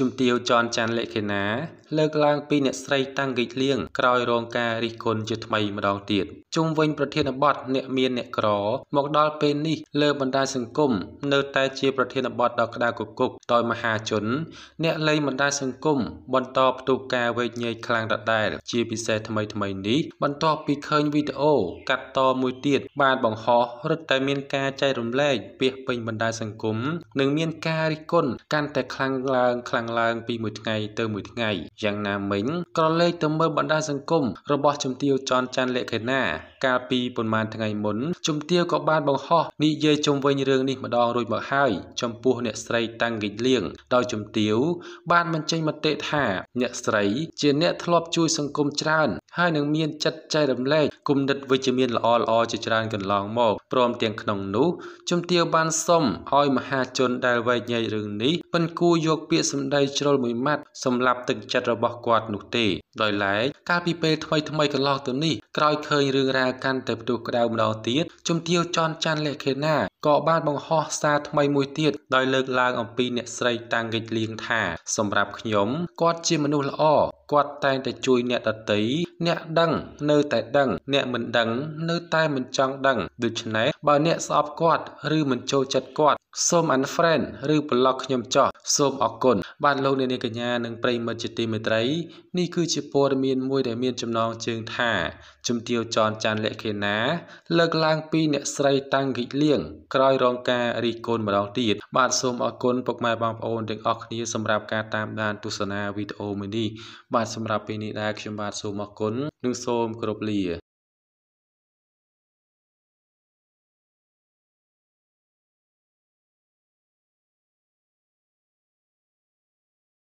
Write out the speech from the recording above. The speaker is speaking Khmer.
ជំទាវចនច័ន្ទលក្ខិណា លើកឡើងពីអ្នកស្រីតាំងហ្គិចលៀងក្រោយរងការរិះគន់ជាថ្មីម្ដងទៀតជុំវិញប្រធានបទអ្នកមានអ្នកក្រមកដល់ពេលនេះលើបណ្ដាញសង្គមនៅតែជាប្រធានបទដ៏ក្តៅគគុកដោយមហាជន អ្នកលេងបណ្ដាញសង្គមបន្តផ្ទុះការវែកញែកខ្លាំងដដែលជាពិសេសថ្មីថ្មីនេះបន្ទាប់ពីឃើញវីដេអូកាត់តមួយទៀតបានបង្ហោះរឹតតែមានការចែករំលែកពាសពេញបណ្ដាញសង្គមនិងមានការរិះគន់កាន់តែខ្លាំងឡើងខ្លាំងឡើងពីមួយថ្ងៃទៅមួយថ្ងៃយ៉ាងណាមិញក្រឡេកទៅមើលបណ្ដាញសង្គមរបស់ជំទាវចនច័ន្ទលក្ខិណា កាលពីប៉ុន្មានថ្ងៃមុនជំទាវក៏បានបង្ហោះនិយាយជុំវិញរឿងនេះម្ដងរួចមកហើយចំពោះអ្នកស្រីតាំងហ្គិចលៀងដោយជំទាវបានបញ្ចេញមតិថាអ្នកស្រីជាអ្នកធ្លាប់ជួយសង្គមច្រើនហើយនឹងមានចិត្តចែករំលែកគុណិតវិជ្ជមានល្អល្អជាច្រើនកន្លងមក ព្រមទាំងក្នុងនោះជំទាវបានសុំឲ្យមហាជនដែលវែកញែករឿងនេះមិនគួរយកពាក្យសម្ដីជ្រុលមួយម៉ាត់សម្រាប់ទឹកចិត្តរបស់គាត់នោះទេដោយឡែកកាលពីពេលថ្មីថ្មីកន្លងទៅនេះក្រោយឃើញរឿងរ៉ាវកាន់តែផ្ទុះក្តៅម្ដងទៀតជំទាវចនច័ន្ទលក្ខិណាក៏បានបង្ហោះសារថ្មីមួយទៀតដោយលើកឡើងអំពីអ្នកស្រីតាំងហ្គិចលៀងថា សម្រាប់ខ្ញុំគាត់ជាមនុស្សល្អ គាត់តែងតែជួយអ្នកដទៃអ្នកដឹងនៅតែដឹងអ្នកមិនដឹងនៅតែមិនចង់ដឹងដូច្នេះបើអ្នកស្អប់គាត់ឬមិនចូលចិត្តគាត់សូម unfriend ឬ block ខ្ញុំចោះសូមអរគុណបាទលោកអ្នកនាងកញ្ញានិងប្រិមិត្តជាទីមេត្រីនេះគឺជាព័ត៌មានមួយដែលមានចំណងជើងថាជំទាវចនច័ន្ទលក្ខិណា លើកឡើងពីអ្នកស្រីតាំងហ្គិចលៀងក្រោយរងការរិះគន់ម្ដងទៀតបាទសូមអរគុណពុកម៉ែបងប្អូនទាំងអស់គ្នាសម្រាប់ការតាមដានទស្សនាវីដេអូមួយនេះបាទសម្រាប់ពេលនេះដែរខ្ញុំបាទសូមអរគុណនិងសូមគោរពលា